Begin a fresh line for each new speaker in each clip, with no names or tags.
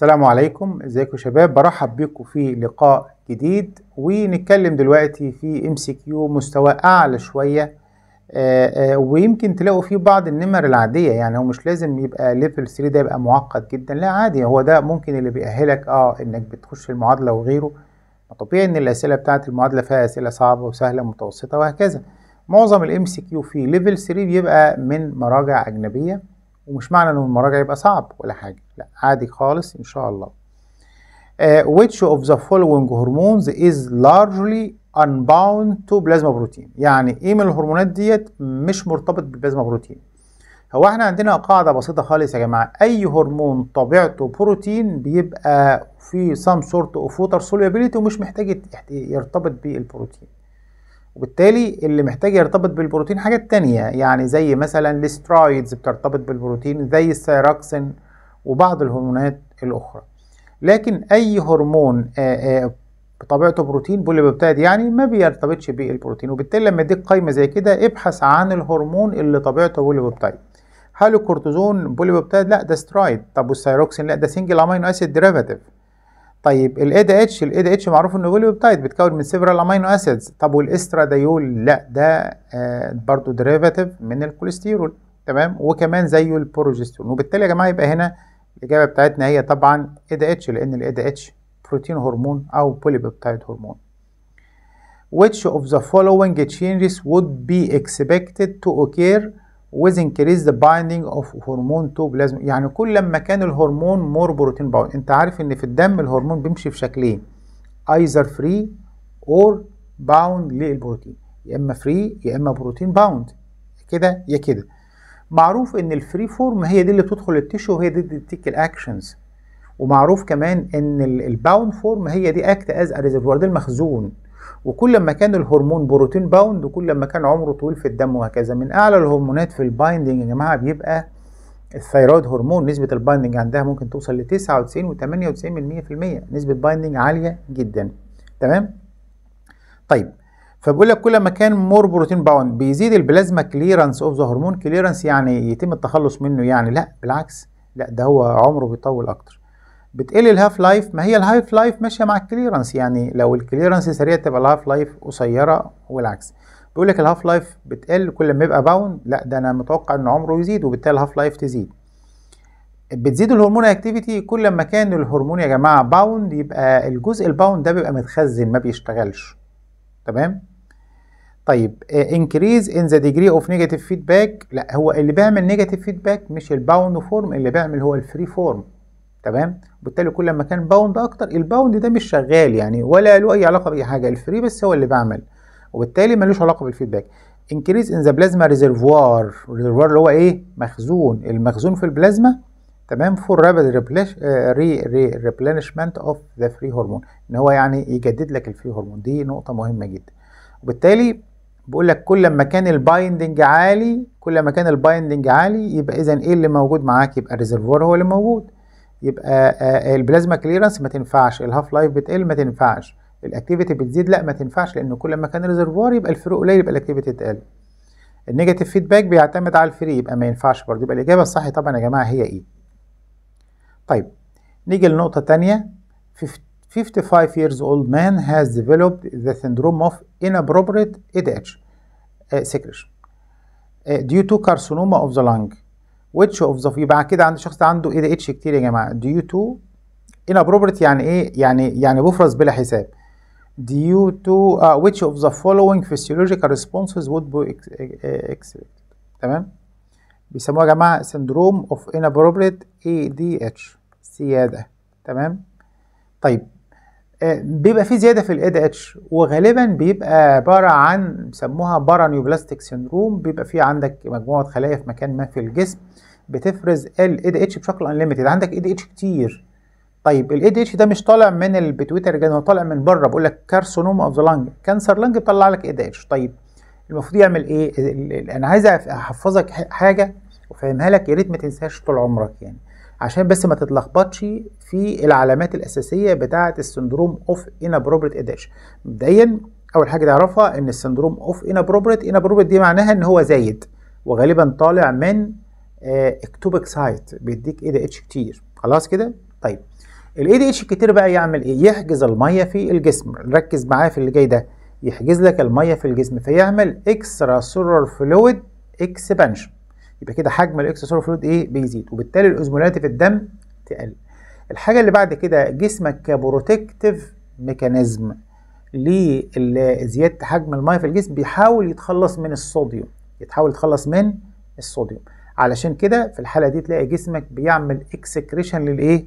السلام عليكم. إزيكم يا شباب؟ برحب بكم في لقاء جديد ونتكلم دلوقتي في MCQ مستوى أعلى شوية. آه، آه، ويمكن تلاقوا فيه بعض النمر العادية يعني هو مش لازم يبقى level 3 ده يبقى معقد جدا لا عادي هو ده ممكن اللي بيأهلك آه إنك بتخش المعادلة وغيره. طبيعي إن الأسئلة بتاعت المعادلة فيها أسئلة صعبة وسهلة ومتوسطة وهكذا. معظم ال MCQ في level 3 بيبقى من مراجع أجنبية. ومش معنى ان المراجع يبقى صعب ولا حاجة. لا عادي خالص إن شاء الله. uh, which of the following hormones is largely unbound to plasma protein يعني إيه من الهرمونات ديت مش مرتبط بال plasma protein؟ هو إحنا عندنا قاعدة بسيطة خالص يا جماعة. أي هرمون طبيعته بروتين بيبقى في some sort of water solubility ومش محتاج يرتبط بالبروتين. وبالتالي اللي محتاج يرتبط بالبروتين حاجات تانية يعني زي مثلا ال steroids بترتبط بالبروتين زي الثيروكسين وبعض الهرمونات الأخرى. لكن أي هرمون بطبيعته بروتين polypeptide يعني ما بيرتبطش بالبروتين وبالتالي لما اديك قائمة زي كده ابحث عن الهرمون اللي طبيعته polypeptide هل الكورتيزون polypeptide لا ده سترايد طب والثيروكسين لا ده single amino acid derivative طيب الاي دي اتش دي اتش معروف إنه polypeptide بيتكون من several amino acids طب والاسترادايول لا ده آه برضه derivative من الكوليسترول تمام؟ وكمان زيه البروجسترون وبالتالي يا جماعة يبقى هنا الإجابة بتاعتنا هي طبعا ADH لأن ال ADH protein hormone أو polypeptide hormone which of the following changes would be expected to occur with increased binding of hormone to plasma يعني كل ما كان الهرمون more protein bound انت عارف ان في الدم الهرمون بيمشي في شكلين either free or bound للبروتين. يا إما free يا إما protein bound كده؟ يا كده. معروف إن ال free form هي دي اللي بتدخل ال tissue وهي دي اللي بتديك ال actions ومعروف كمان إن ال bound form هي دي act as reservoir ده المخزون. وكل ما كان الهرمون protein bound وكل ما كان عمره طويل في الدم وهكذا. من أعلى الهرمونات في ال binding يا جماعة بيبقى ال thyroid hormone. نسبة ال binding عندها ممكن توصل ل 99 و98% نسبة binding عالية جدا. تمام؟ طيب فبقول لك كل ما كان more protein bound بيزيد ال plasma clearance of the hormone clearance يعني يتم التخلص منه يعني لا بالعكس. لا ده هو عمره بيطول أكتر. بتقل ال half life ما هي ال half life ماشية مع ال clearance يعني لو ال clearance سريع تبقى ال half life قصيرة والعكس. بيقول لك ال half life بتقل كل ما يبقى bound لا ده أنا متوقع إن عمره يزيد وبالتالي ال half life تزيد. بتزيد ال hormone activity كل ما كان الهرمون يا جماعة bound يبقى الجزء ال bound ده بيبقى متخزن ما بيشتغلش. تمام؟ طيب increase in the degree of negative feedback. لا هو اللي بيعمل negative feedback مش ال bound form اللي بيعمل هو ال free form تمام؟ وبالتالي كل ما كان bound أكتر ال bound ده مش شغال يعني ولا له أي علاقة بأي حاجة ال free بس هو اللي بيعمل وبالتالي ملوش علاقة بال feedback increase in the plasma reservoir reservoir اللي هو إيه؟ مخزون. المخزون في البلازما تمام؟ for rapid replenishment of the free hormone. إن هو يعني يجدد لك ال free hormone دي نقطة مهمة جدا. وبالتالي بقول لك كل ما كان ال binding عالي كل ما كان ال binding عالي يبقى اذا إيه اللي موجود معاك؟ يبقى ال reservoir هو اللي موجود. يبقى ال plasma clearance ما تنفعش ال half life بتقل ما تنفعش ال activity بتزيد لا ما تنفعش لأن كل ما كان ال reservoir يبقى ال free قليل يبقى ال activity تقل. ال negative feedback بيعتمد على ال free يبقى ما ينفعش برضه يبقى الإجابة الصح طبعا يا جماعة هي إيه طيب نيجي لنقطة ثانية 55 years old man has developed the syndrome of inappropriate ADH uh, secretion due to carcinoma of the lung. Which of the يبقى كده عند شخص عنده اي دي اتش كتير يا جماعة due to inappropriate يعني إيه يعني يعني بفرز بلا حساب due to uh, which of the following physiological responses would be expected تمام بيسموها يا جماعة syndrome of inappropriate ADH SIADH تمام طيب بيبقى في زيادة في ال ADH وغالبا بيبقى عبارة عن بيسموها paraneoplastic syndrome. بيبقى في عندك مجموعة خلايا في مكان ما في الجسم بتفرز ال ADH بشكل unlimited عندك ADH كتير. طيب ال ADH ده مش طالع من ال pituitary gland هو طالع من بره بقول لك carcinoma of the lung cancer lung بيطلع لك ADH. طيب المفروض يعمل إيه؟ أنا عايز أحفظك حاجة وأفهمها لك يا ريت ما تنساش طول عمرك يعني. عشان بس ما تتلخبطش في العلامات الأساسية بتاعة ال syndrome of inappropriate ADH مبدئيا أول حاجة تعرفها إن ال syndrome of inappropriate inappropriate دي معناها إن هو زايد وغالبا طالع من ectopic site بيديك ADH كتير. خلاص كده؟ طيب. ال ADH الكتير بقى يعمل إيه؟ يحجز المية في الجسم. ركز معايا في اللي جاي ده. يحجز لك المية في الجسم فيعمل extracellular fluid expansion يبقى كده حجم ال extracellular fluid إيه بيزيد وبالتالي ال osmolarity في الدم تقل. الحاجة اللي بعد كده جسمك ك protective mechanism لزيادة حجم المية في الجسم بيحاول يتخلص من الصوديوم يتحاول يتخلص من الصوديوم. علشان كده في الحالة دي تلاقي جسمك بيعمل excretion للايه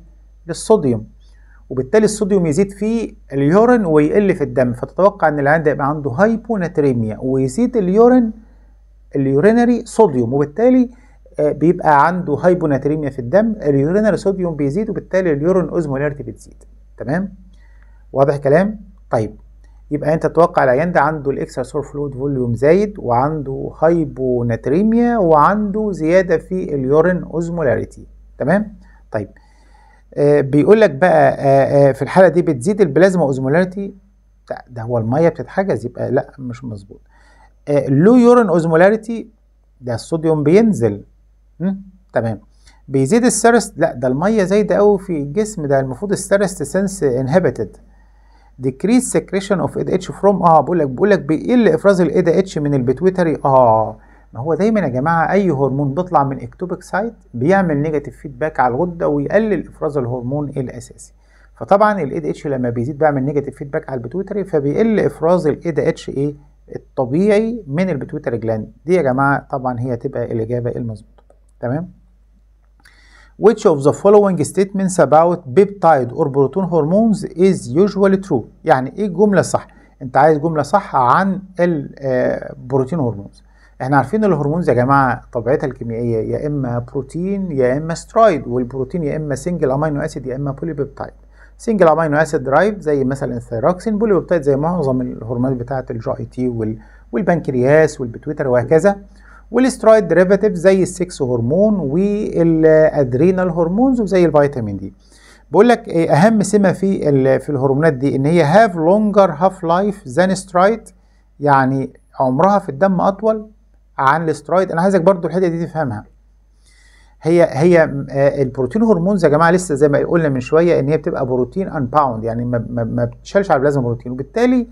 للصوديوم وبالتالي الصوديوم يزيد في ال urine ويقل في الدم. فتتوقع إن العيان ده يبقى عنده hyponatremia ويزيد ال urine ال urinary sodium وبالتالي بيبقى عنده hyponatremia في الدم ال urinary sodium بيزيد وبالتالي ال urine osmolarity بتزيد. تمام؟ واضح كلام؟ طيب يبقى انت تتوقع العيان ده عنده ال extracellular fluid volume زايد وعنده hyponatremia وعنده زيادة في ال urine osmolarity. تمام؟ طيب آه بيقول لك بقى آه آه في الحالة دي بتزيد ال plasma osmolarity؟ ده هو المية بتتحجز يبقى لا مش مظبوط. low urine osmolarity ده الصوديوم بينزل. تمام. بيزيد ال thirst لا ده المية زايدة قوي في الجسم ده المفروض ال thirst sense inhibited decrease secretion of ADH from آه بقول لك بقول لك بيقل إفراز ال ADH من ال pituitary آه. ما هو دايما يا جماعة أي هرمون بيطلع من ectopic site بيعمل negative feedback على الغدة ويقلل إفراز الهرمون الأساسي. فطبعا ال ADH لما بيزيد بيعمل negative feedback على ال pituitary فبيقل إفراز ال ADH إيه؟ الطبيعي من ال pituitary gland دي يا جماعة طبعا هي تبقى الإجابة المظبوطة تمام Which of the following statements about peptide or protein hormones is usually true؟ يعني إيه الجملة الصح؟ أنت عايز جملة صح عن ال protein hormones. إحنا عارفين ال hormones يا جماعة طبيعتها الكيميائية يا إما بروتين يا إما steroid وال protein يا إما single amino acid يا إما polypeptide. single amino acid derived زي مثلا الثيروكسين polypeptide زي معظم الهرمونات بتاعة ال GIT والبنكرياس وال pituitary وهكذا. وال steroid derivative زي ال sex hormone وال adrenal hormones وزي ال vitamin D بقول لك أهم سمة في في الهرمونات دي إن هي have longer half life than steroid يعني عمرها في الدم أطول عن السترويد. أنا عايزك برضو الحتة دي تفهمها. هي هي ال protein hormones يا جماعة لسه زي ما قلنا من شوية إن هي بتبقى protein unbound يعني ما, ما, ما بتشالش على ال plasma protein وبالتالي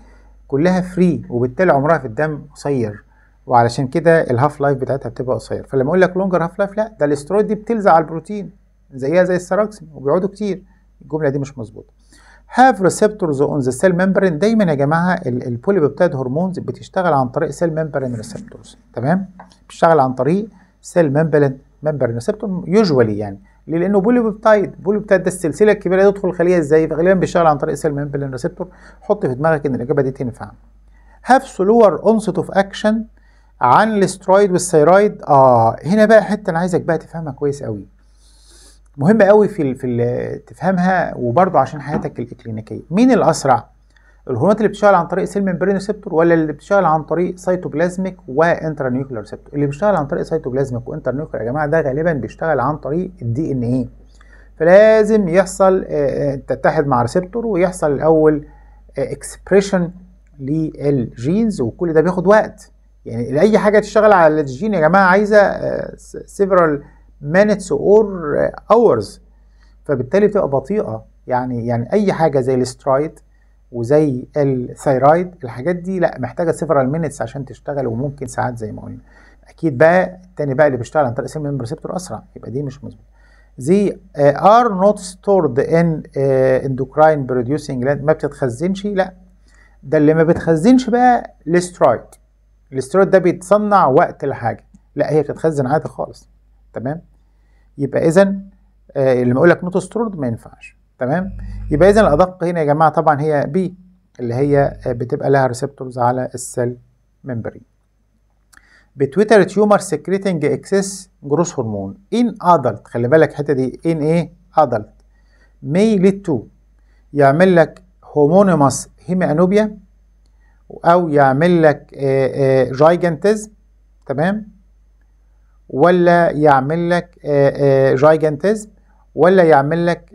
كلها free وبالتالي عمرها في الدم قصير وعلشان كده ال half life بتاعتها بتبقى قصير. فلما أقول لك longer half life لا ده الاسترويد دي بتلزق على البروتين زيها زي السراكسين وبيقعدوا كتير. الجملة دي مش مظبوطة. have receptors on the cell membrane دايما يا جماعة ال polypeptide hormones بتشتغل عن طريق cell membrane receptors تمام؟ بتشتغل عن طريق cell membrane membrane receptor usually يعني. ليه؟ لأنه polypeptide polypeptide ده السلسلة الكبيرة تدخل الخليه إزاي؟ فغالبا بيشتغل عن طريق cell membrane receptor حط في دماغك إن الإجابة دي تنفع. have slower onset of action عن ال steroid وال thyroid آه هنا بقى حتة أنا عايزك بقى تفهمها كويس قوي. مهم قوي في في تفهمها وبرضه عشان حياتك الإكلينيكية. مين الأسرع؟ الهرمونات اللي بتشتغل عن طريق cell membrane receptor ولا اللي بتشتغل عن طريق cytoplasmic و intranuclear receptor؟ اللي بيشتغل عن طريق cytoplasmic و intranuclear يا جماعة ده غالبا بيشتغل عن طريق ال DNA. فلازم يحصل تتحد مع receptor ويحصل الأول expression لل genes وكل ده بياخد وقت. يعني اي حاجة تشتغل على الجين يا جماعة عايزة several minutes or hours. فبالتالي بتبقى بطيئة. يعني يعني أي حاجة زي السترايد وزي ال thyroid الحاجات دي لا محتاجة several minutes عشان تشتغل وممكن ساعات زي ما قلنا. أكيد بقى التاني بقى اللي بيشتغل عن طريق cell membrane receptor أسرع يبقى دي مش مظبوط. they are not stored in endocrine producing ما بتتخزنش؟ لا. ده اللي ما بتخزنش بقى الاسترويد. الاسترويد ده بيتصنع وقت الحاجة. لا هي بتتخزن عادي خالص. تمام؟ يبقى اذا آه لما أقول لك not stored ما ينفعش. تمام؟ يبقى اذا الأدق هنا يا جماعة طبعا هي B اللي هي بتبقى لها receptors على ال cell membrane pituitary tumor secreting excess growth hormone in adult خلي بالك الحتة دي in a adult may lead to يعمل لك homonymous hemianopia أو يعمل لك gigantism تمام؟ ولا يعمل لك gigantism ولا يعمل لك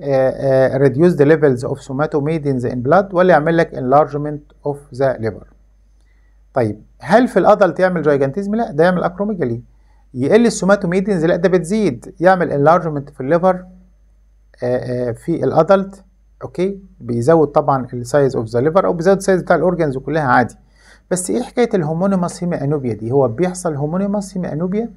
reduce the levels of somatomedins in blood ولا يعمل لك enlargement of the liver. طيب هل في ال adult يعمل gigantism لا ده يعمل acromegaly يقل ال somatomedins لا ده بتزيد. يعمل enlargement في ال liver في ال adult okay؟ بيزود طبعا ال size of the liver أو بيزود ال size بتاع ال organs كلها عادي. بس إيه حكاية ال homonymous hemianopia دي؟ هو بيحصل homonymous hemianopia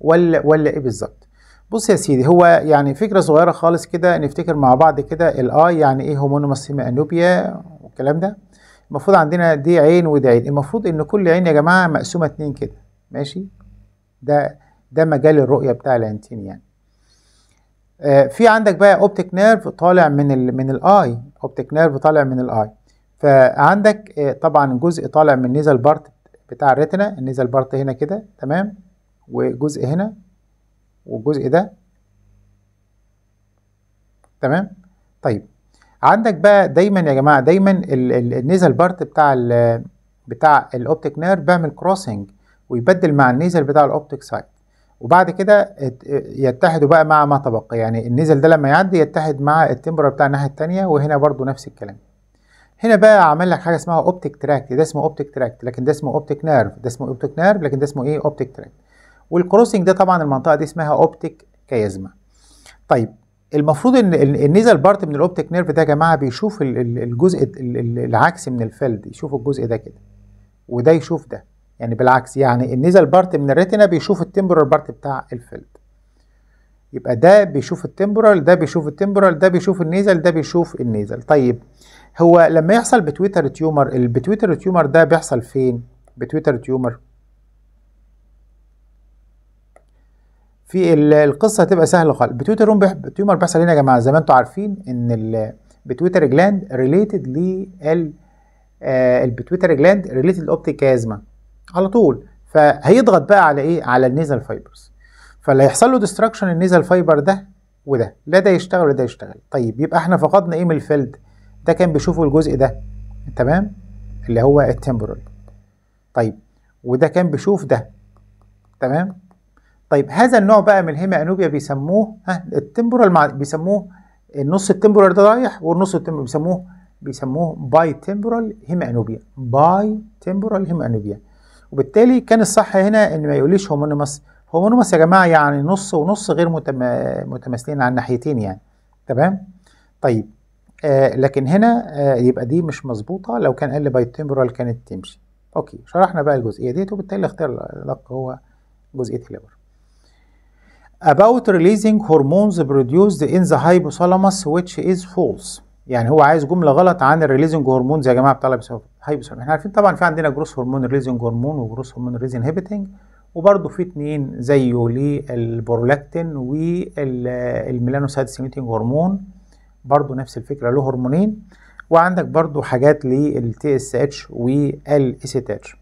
ولا ولا إيه بالظبط؟ بص يا سيدي هو يعني فكرة صغيرة خالص كده نفتكر مع بعض كده ال eye يعني إيه homonymous anopia والكلام ده؟ المفروض عندنا دي عين ودي عين. المفروض إن كل عين يا جماعة مقسومة اتنين كده ماشي؟ ده ده مجال الرؤية بتاع العينتين يعني. آه في عندك بقى optic nerve طالع من ال من ال eye optic nerve طالع من ال eye فعندك آه طبعا جزء طالع من nasal part بتاع ال retina ال nasal part هنا كده تمام؟ وجزء هنا. والجزء ده. تمام؟ طيب عندك بقى دايما يا جماعة دايما ال nasal part بتاع ال بتاع ال optic nerve بيعمل crossing ويبدل مع ال nasal بتاع ال opposite side وبعد كده يتحدوا بقى مع ما تبقى يعني ال nasal ده لما يعدي يتحد مع ال temporal بتاع الناحية الثانية وهنا برضو نفس الكلام. هنا بقى عمل لك حاجة اسمها optic tract ده اسمه optic tract لكن ده اسمه optic nerve ده اسمه optic nerve لكن ده اسمه إيه؟ optic tract وال crossing ده طبعا المنطقة دي اسمها optic chiasma طيب المفروض إن ال nasal part من ال optic nerve ده يا جماعة بيشوف الجزء العكسي من ال field يشوف الجزء ده كده وده يشوف ده يعني بالعكس يعني النيزل بارت من الريتنا بيشوف التمبرال بارت بتاع الفيلد. يبقى ده بيشوف التمبرال ده بيشوف التمبرال ده بيشوف النيزل ده بيشوف النيزل طيب هو لما يحصل pituitary tumor ال pituitary tumor ده بيحصل فين؟ pituitary tumor في القصة هتبقى سهلة خالص. pituitary tumor بيحصل هنا يا جماعة زي ما أنتم عارفين إن ال pituitary gland related لل ال pituitary gland related ل optic chiasma على طول. فهيضغط بقى على إيه؟ على ال nasal fibers. فاللي هيحصل له destruction ال nasal fiber ده وده لا ده يشتغل ولا ده يشتغل. طيب يبقى إحنا فقدنا إيه من ال field ده كان بيشوفه الجزء ده تمام؟ اللي هو ال temporal طيب وده كان بيشوف ده تمام؟ طيب هذا النوع بقى من ال hemianopia بيسموه ها ال temporal مع بيسموه النص ال temporal ده رايح والنص ال temporal بيسموه بيسموه باي تمبرال هيما أنوبيا باي تمبرال هيما أنوبيا. وبالتالي كان الصح هنا إن ما يقوليش homonymous homonymous يا جماعة يعني نص ونص غير متم... متماثلين على الناحيتين يعني. تمام؟ طيب آه لكن هنا آه يبقى دي مش مظبوطة. لو كان قال bitemporal كانت تمشي. okay شرحنا بقى الجزئية ديت وبالتالي الاختيار الادق هو جزئية الليبر about releasing hormones produced in the hypothalamus which is false. يعني هو عايز جملة غلط عن ال releasing hormones يا جماعة بتاع ال hypothalamus إحنا عارفين طبعا في عندنا growth hormone releasing hormone و growth hormone release inhibiting وبرده في اتنين زيه للبرولاكتين وال melanocyte stimulating hormone برضه نفس الفكرة له هرمونين. وعندك برضه حاجات للتي اس اتش والاس اتش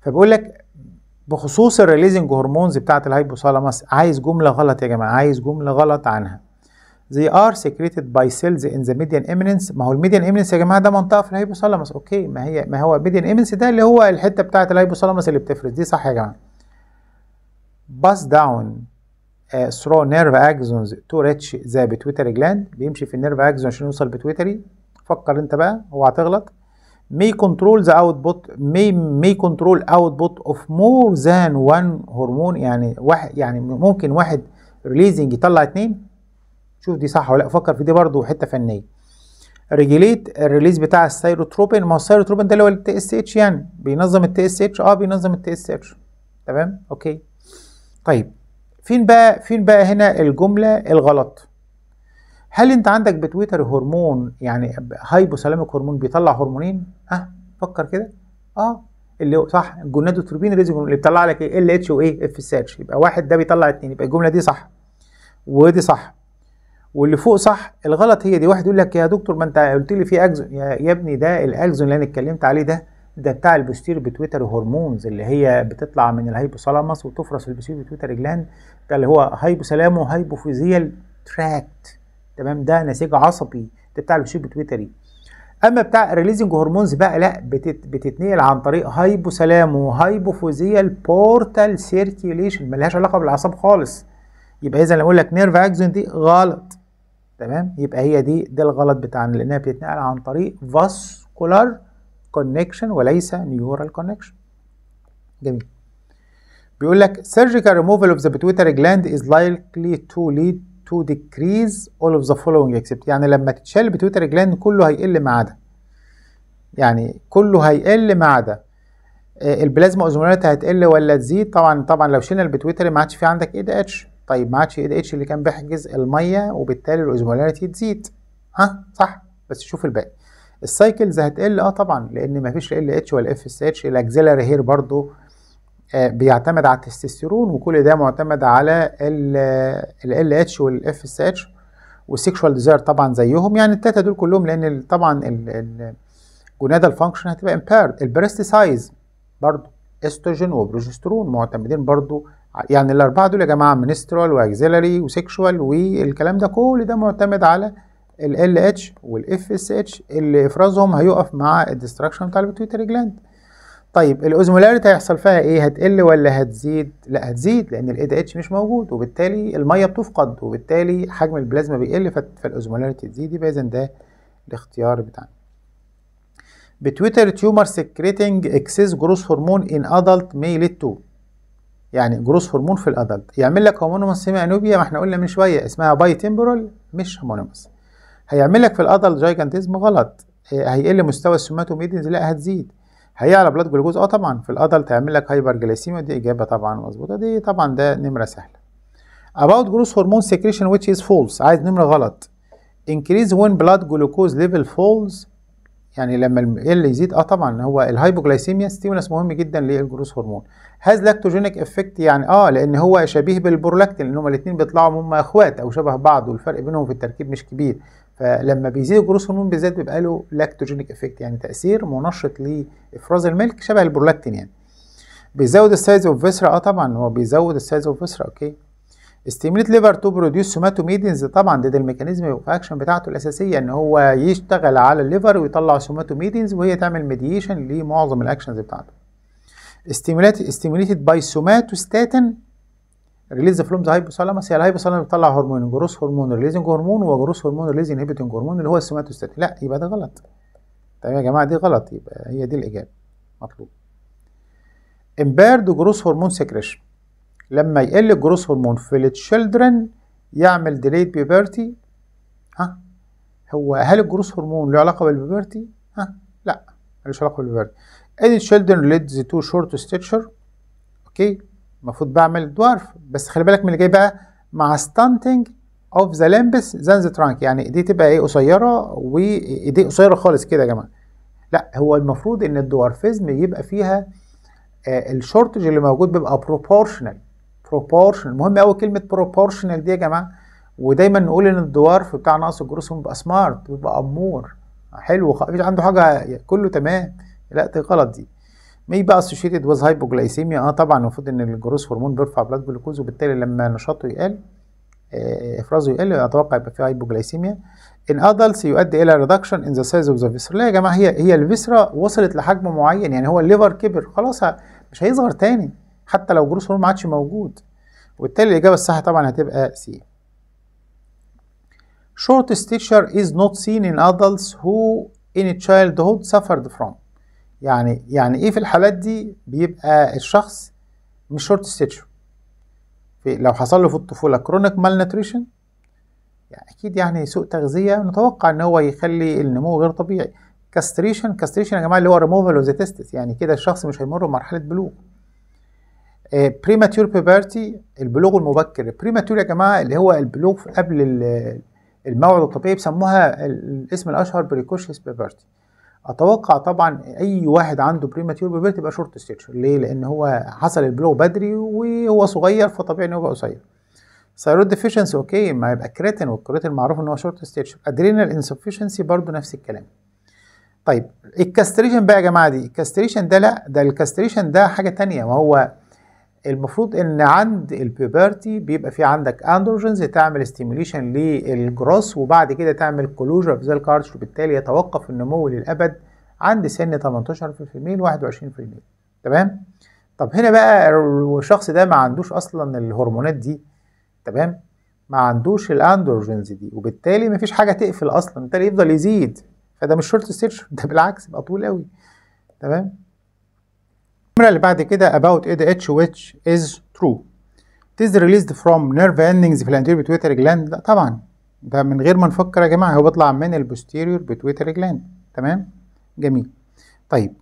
فبيقول لك بخصوص ال releasing hormones بتاعه ال hypothalamus عايز جملة غلط يا جماعة عايز جملة غلط عنها. They are secreted by cells in the median eminence. ما هو ال median eminence يا جماعة ده منطقة في ال hypothalamus okay ما هي ما هو median eminence ده اللي هو الحتة بتاعه ال hypothalamus اللي بتفرز. دي صح يا جماعة. Down uh, through nerve axons to reach the pituitary gland. بيمشي في ال nerve axon عشان يوصل pituitary فكر انت بقى هو هتغلط may control the output may may control output of more than one hormone. يعني واحد يعني ممكن واحد releasing يطلع اتنين. شوف دي صح ولا لأ. فكر في دي برضو حتة فنية. regulate ال release بتاع ال thyrotropin. ما هو ال thyrotropin ده اللي هو ال TSH يعني. بينظم ال TSH آه بينظم ال TSH تمام؟ okay. طيب فين بقى فين بقى هنا الجملة الغلط؟ هل انت عندك pituitary hormone يعني hypothalamic hormone بيطلع هرمونين؟ ها فكر كده. آه اللي هو صح ال gonadotropin releasing اللي بيطلع لك إيه؟ LH وايه FSH. يبقى واحد ده بيطلع اتنين يبقى الجملة دي صح. ودي صح. واللي فوق صح الغلط هي دي. واحد يقول لك يا دكتور ما انت قلت لي في axon يا, يا ابني ده ال axon اللي أنا اتكلمت عليه ده ده بتاع ال posterior pituitary hormones اللي هي بتطلع من ال hypothalamus وتفرز في ال posterior pituitary gland ده اللي هو hypothalamo hypophyseal tract. تمام؟ ده نسيج عصبي. ده بتاع ال posterior pituitary أما بتاع ال releasing hormones بقى لا بتت بتتنقل عن طريق hypothalamo hypophyseal portal circulation ملهاش علاقة بالأعصاب خالص. يبقى اذا لما أقول لك nerve axon دي غلط. تمام؟ يبقى هي دي ده الغلط بتاعنا لأنها بتتنقل عن طريق vascular connection وليس neural connection جميل. بيقول لك surgical removal of the pituitary gland is likely to lead to decrease all of the following except يعني لما تتشال ال pituitary gland كله هيقل ما عدا. يعني كله هيقل ما عدا. آه، ال plasma osmolarity هتقل ولا تزيد؟ طبعا طبعا لو شلنا ال pituitary ما عادش في عندك ADH طيب ما عادش ADH اللي كان بيحجز المية وبالتالي ال osmolarity تزيد. ها؟ صح. بس شوف الباقي. ال cycles هتقل آه طبعا لأن ما فيش ال اتش ولا اف اس اتش الاكزيلاري هير برضو بيعتمد على التستوستيرون وكل ده معتمد على ال LH وال FSH وال sexual desire طبعا زيهم. يعني التلاته دول كلهم لأن طبعا ال gonadal function هتبقى impaired ال breast size برضو استروجين وبروجسترون معتمدين برضو يعني الأربعة دول يا جماعة menstrual و axillary و sexual والكلام ده كل ده معتمد على ال اتش والاف اس اتش اللي إفرازهم هيقف مع ال destruction بتاع ال pituitary gland. طيب ال osmolarity هيحصل فيها إيه؟ هتقل ولا هتزيد؟ لا هتزيد لأن ال ADH مش موجود وبالتالي المية بتفقد وبالتالي حجم البلازما بيقل فال osmolarity تزيد. يبقى اذا ده الاختيار بتاعنا. Pituitary tumor secreting excess growth hormone in adult may lead to يعني growth hormone في ال adult يعمل لك homonymous hemianopia ما إحنا قلنا من شوية اسمها bitemporal مش homonymous هيعمل لك في ال adult gigantism غلط. هيقل مستوى ال somatomedins لا هتزيد. هيعلى blood glucose آه طبعا في ال adult هيعمل لك hyperglycemia دي إجابة طبعا مظبوطة. دي طبعا ده نمرة سهلة. About growth hormone secretion which is false. عايز نمرة غلط. Increase when blood glucose level falls. يعني لما ال يزيد آه طبعا هو ال hypoglycemia stimulus مهم جدا لل growth hormone has lactogenic effect يعني آه لأن هو شبيه بالبرولاكتين لأن هما الاثنين بيطلعوا هم إخوات أو شبه بعض والفرق بينهم في التركيب مش كبير. فلما بيزيد ال growth hormone بالذات بيبقى له lactogenic effect يعني تأثير منشط لإفراز ال milk شبه البرولاكتين يعني. بيزود ال size of viscera آه طبعا هو بيزود ال size of viscera okay. stimulate liver to produce somatomedins طبعا ده, ده ال mechanism of action بتاعته الأساسية إن هو يشتغل على ال liver ويطلع somatomedins وهي تعمل mediation لمعظم ال actions بتاعته. stimulate stimulated by somatostatin release from the hypothalamus هي ال hypothalamus بتطلع هرمون. growth hormone releasing hormone و growth hormone release inhibiting hormone اللي هو السوماتوستاتين. لا يبقى ده غلط. طيب يا جماعة دي غلط. يبقى هي دي الإجابة. مطلوب. impaired growth hormone secretion لما يقل ال growth hormone في ال children يعمل delayed puberty ها؟ هو هل ال growth hormone له علاقة بال puberty ها؟ لا ملوش علاقة بال puberty in children leads to short stature. okay؟ المفروض بعمل dwarf بس خلي بالك من اللي جاي بقى مع stunting of the limbs than the trunk. يعني ايديه تبقى إيه قصيرة وايديه قصيرة خالص كده يا جماعة. لا هو المفروض إن ال dwarfism يبقى فيها آه ال shortage اللي موجود بيبقى proportional. proportional. مهم قوي كلمة proportional دي يا جماعة. ودايما نقول إن ال dwarf بتاع نقص الجروس بيبقى smart بيبقى أمور. حلو مفيش عنده حاجة كله تمام. لا دي غلط دي. may be associated with hypoglycemia آه طبعا المفروض إن ال growth hormone بيرفع blood glucose وبالتالي لما نشاطه يقل إفرازه يقل أتوقع يبقى فيه hypoglycemia in adults يؤدي إلى reduction in the size of the viscera يا جماعة هي هي ال viscera وصلت لحجم معين يعني هو ال liver كبر خلاص مش هيصغر تاني حتى لو growth hormone ما عادش موجود. وبالتالي الإجابة الصح طبعا هتبقى C short stature is not seen in adults who in childhood suffered from. يعني يعني إيه في الحالات دي بيبقى الشخص مش short stature في لو حصل له في الطفولة chronic malnutrition يعني أكيد يعني سوء تغذية نتوقع إن هو يخلي النمو غير طبيعي. castration castration يا جماعة اللي هو ريموفال اوف ذا تستس يعني كده الشخص مش هيمر بمرحلة بلوغ. premature puberty البلوغ المبكر. premature يا جماعة اللي هو البلوغ قبل الموعد الطبيعي بيسموها الاسم الأشهر precocious puberty أتوقع طبعا أي واحد عنده premature puberty يبقى short stature ليه؟ لأن هو حصل البلوغ بدري وهو صغير فطبيعي إن هو يبقى قصير. thyroid deficiency okay ما يبقى cretin وال cretin معروف إن هو short stature adrenal insufficiency برضه نفس الكلام. طيب ال castration بقى يا جماعة دي ال castration ده لا ده ال castration ده حاجة تانية وهو المفروض إن عند ال puberty بيبقى في عندك androgens تعمل stimulation لل growth وبعد كده تعمل closure في ال cartilage وبالتالي يتوقف النمو للأبد عند سن 18% ل 21% تمام؟ طب هنا بقى الشخص ده ما عندوش أصلا الهرمونات دي تمام؟ ما عندوش ال androgens دي وبالتالي ما فيش حاجة تقفل أصلا بالتالي يفضل يزيد. فده مش short stature ده بالعكس يبقى طويل قوي تمام؟ النمرة اللي بعد كده about ADH which is true. It is released from nerve endings في ال anterior pituitary gland. لا طبعا. ده من غير ما نفكر يا جماعة. هو بيطلع من ال posterior pituitary gland. تمام؟ جميل. طيب.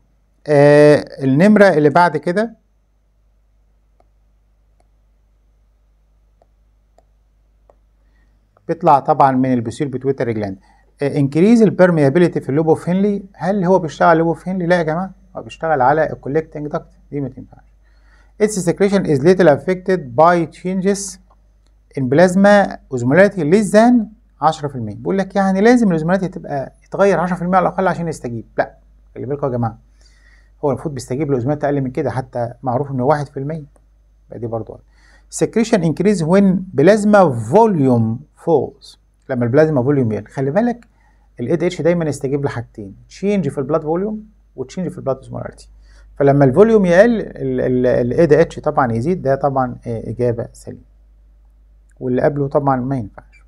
آه النمرة اللي بعد كده. بيطلع طبعا من ال posterior pituitary gland. increase ال permeability في ال loop of Henle هل هو بيشتغل loop Henle لا يا جماعة. هو بيشتغل على ال collecting duct دي ما تنفعش. Its secretion is little affected by changes in plasma osmolality less than 10% بيقول لك يعني لازم ال osmolarity تبقى يتغير 10% على الأقل عشان يستجيب. لا خلي بالكم يا جماعة هو المفروض بيستجيب ل osmolarity أقل من كده حتى معروف إنه 1% يبقى دي برضه secretion increase when plasma volume falls. لما ال plasma volume يقل. خلي بالك ال ADH دايما يستجيب لحاجتين. change في ال blood volume و change في ال blood osmolarity فلما ال volume يقل ال ADH طبعا يزيد ده طبعا إجابة سليمة. واللي قبله طبعا ما ينفعش.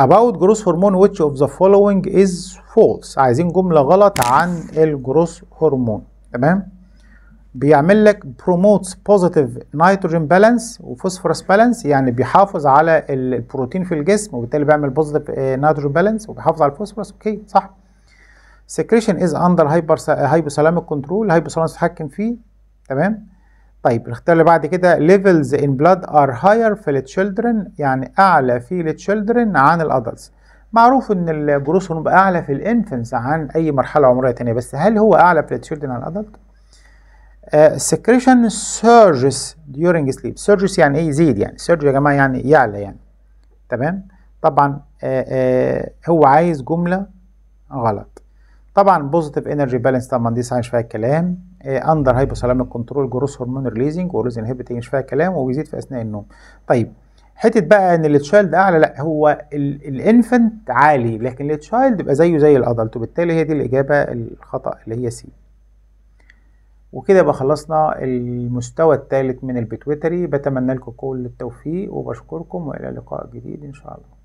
About growth hormone which of the following is false عايزين جملة غلط عن ال growth hormone تمام؟ بيعمل لك promotes positive nitrogen balance و phosphorus balance يعني بيحافظ على البروتين في الجسم وبالتالي بيعمل positive nitrogen balance وبيحافظ على الفوسفورس okay صح. Secretion is under hypothalamic control. ال hypothalamus بيتحكم فيه. تمام؟ طيب الاختيار اللي بعد كده levels in blood are higher في ال children يعني أعلى في ال children عن ال adults معروف إن ال growth hormone أعلى في ال infants عن أي مرحلة عمرية تانية بس هل هو أعلى في ال children عن ال adult secretion surges during sleep. Surges يعني إيه؟ يزيد يعني. Surge يا جماعة يعني يعلى يعني. تمام؟ طبعا uh, uh, هو عايز جملة غلط. طبعا positive energy balance طبعا دي صحيح مش فيها الكلام under hypothalamic control growth hormone releasing و growth inhibiting مش فيها كلام وبيزيد في أثناء النوم. طيب حتة بقى إن ال child أعلى لا هو ال infant عالي لكن ال child يبقى زيه زي ال adult وبالتالي هي دي الإجابة الخطأ اللي هي C وكده يبقى خلصنا المستوى الثالث من ال pituitary بتمنى لكم كل التوفيق وبشكركم وإلى لقاء جديد إن شاء الله.